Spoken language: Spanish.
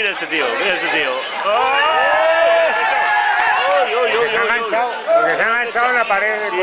mira este tío, mira este tío. Porque se ha enganchado en la pared.